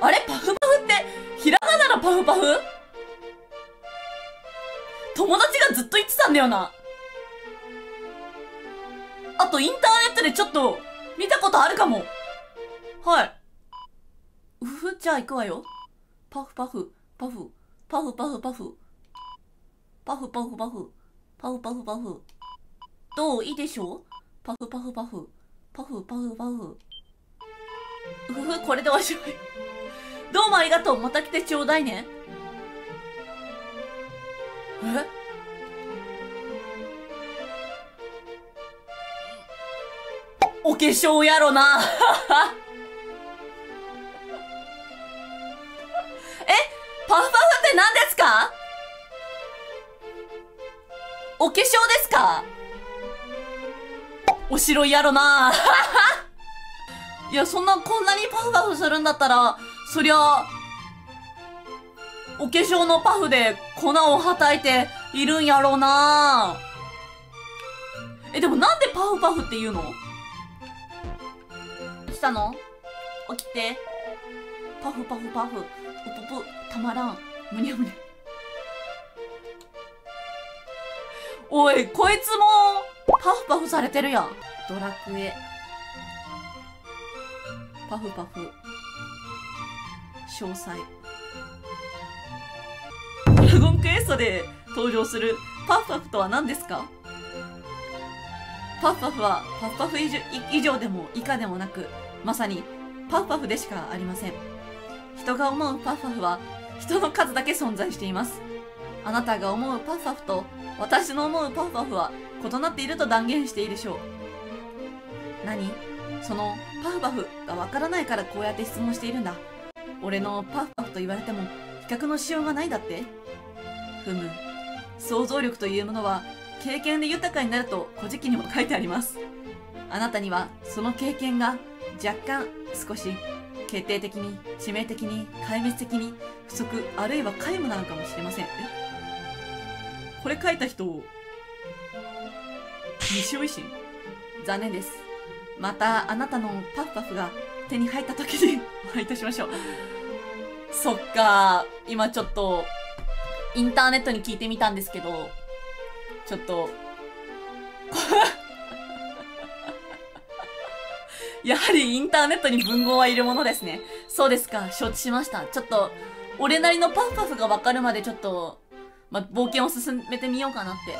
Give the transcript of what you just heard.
あれ？パフパフって、ひらがなのパフパフ？友達がずっと言ってたんだよな。あと、インターネットでちょっと、見たことあるかも。はい。うふ、じゃあ行くわよ。パフパフ、パフ、パフパフパフ。パフパフパフ、パフパフパフ。どう？いいでしょう？パフパフパフ、パフパフパフ。うふふ、これでおしまい。どうもありがとう。また来てちょうだいね。え？お化粧やろな。え？パフパフって何ですか？お化粧ですか？お城やろな いや、そんな、こんなにパフパフするんだったら、そりゃ、お化粧のパフで粉をはたいているんやろうなえ、でもなんでパフパフって言うの？どうしたの？起きて。パフパフパフ。うぷぷ、たまらん。むにゃむにゃ。おい、こいつも、パフパフされてるやん。ドラクエ。パフパフ詳細。ドラゴンクエストで登場するパフパフとは何ですか？パフパフはパフパフ以上でも以下でもなくまさにパフパフでしかありません。人が思うパフパフは人の数だけ存在しています。あなたが思うパフパフと私の思うパフパフは異なっていると断言していいでしょう。何？そのパフパフがわからないからこうやって質問しているんだ。俺のパフパフと言われても比較のしようがないだって？ふむ。想像力というものは経験で豊かになると古事記にも書いてあります。あなたにはその経験が若干少し決定的に致命的に壊滅的に不足あるいは皆無なのかもしれません。え？これ書いた人西尾維新残念です。またあなたのパフパフが手に入った時に お会いいたしましょう。そっか、今ちょっと、インターネットに聞いてみたんですけど、ちょっと、やはりインターネットに文豪はいるものですね。そうですか、承知しました。ちょっと、俺なりのパフパフがわかるまでちょっと、ま冒険を進めてみようかなって